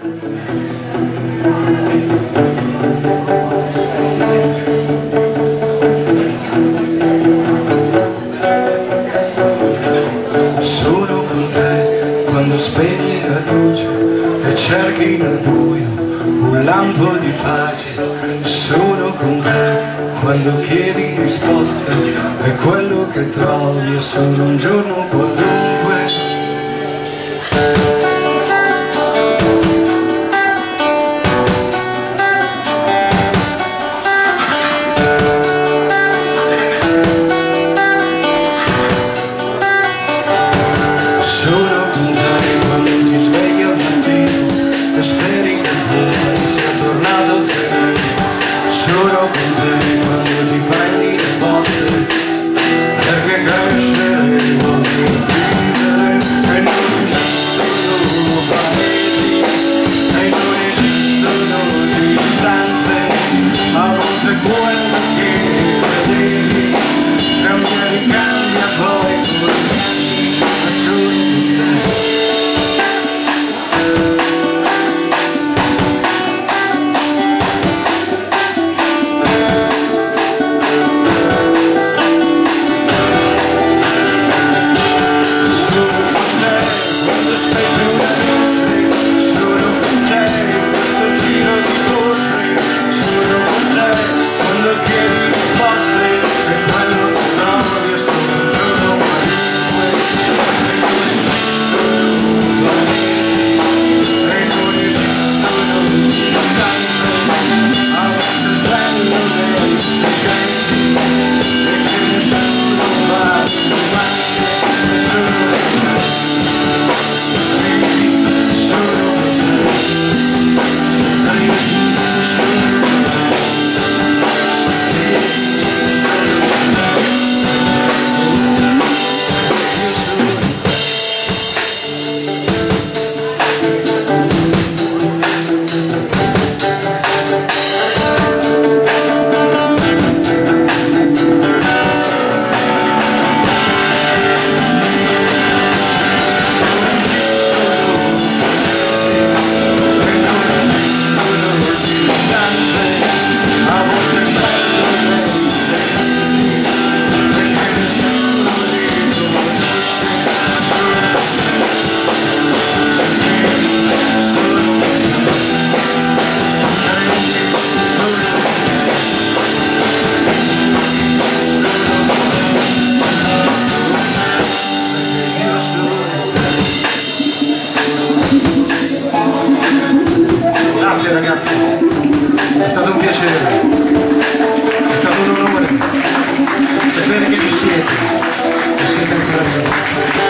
Solo con te quando spegni la luce e cerchi nel buio un lampo di pace. Solo con te quando chiedi risposta e quello che trovi sono un giorno qualunque. Quantas feridas se tornado zero Choram por Deus grazie ragazzi. È stato un piacere, è stato un onore. Sapere che ci siete, che siete ancora.